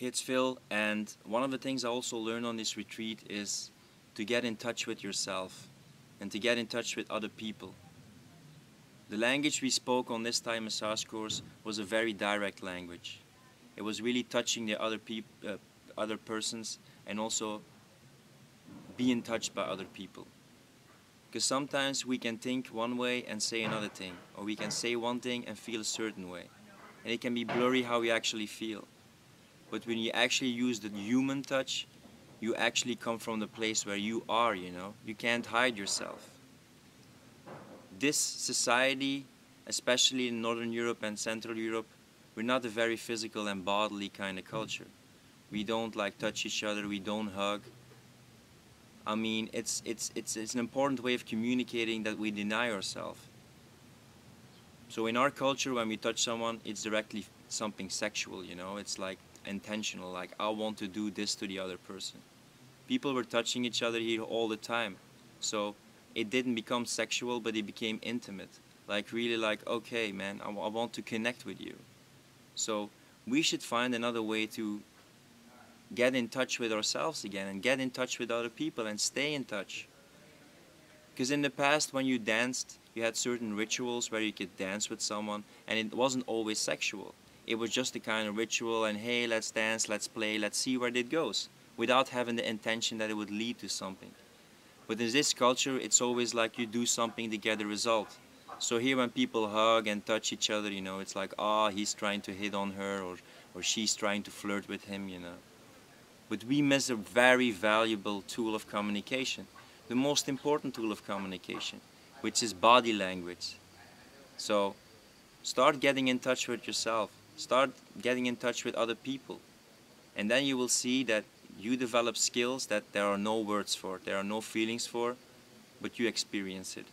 It's Phil, and one of the things I also learned on this retreat is to get in touch with yourself and to get in touch with other people. The language we spoke on this Thai massage course was a very direct language. It was really touching the other uh, other persons and also being touched by other people. Because sometimes we can think one way and say another thing, or we can say one thing and feel a certain way. And it can be blurry how we actually feel. But when you actually use the human touch, you actually come from the place where you are, you know. You can't hide yourself. This society, especially in Northern Europe and Central Europe, we're not a very physical and bodily kind of culture. We don't like touch each other, we don't hug. I mean, it's, it's, it's, it's an important way of communicating that we deny ourselves. So in our culture, when we touch someone, it's directly something sexual, you know. It's like intentional, like I want to do this to the other person. People were touching each other here all the time. So it didn't become sexual, but it became intimate. Like really like, okay, man, I, I want to connect with you. So we should find another way to get in touch with ourselves again and get in touch with other people and stay in touch. Because in the past, when you danced, you had certain rituals where you could dance with someone, and it wasn't always sexual. It was just a kind of ritual, and hey, let's dance, let's play, let's see where it goes, without having the intention that it would lead to something. But in this culture, it's always like you do something to get a result. So here, when people hug and touch each other, you know, it's like, ah, oh, he's trying to hit on her, or, or she's trying to flirt with him, you know. But we miss a very valuable tool of communication, the most important tool of communication, which is body language. So start getting in touch with yourself, start getting in touch with other people, and then you will see that you develop skills that there are no words for, there are no feelings for, but you experience it.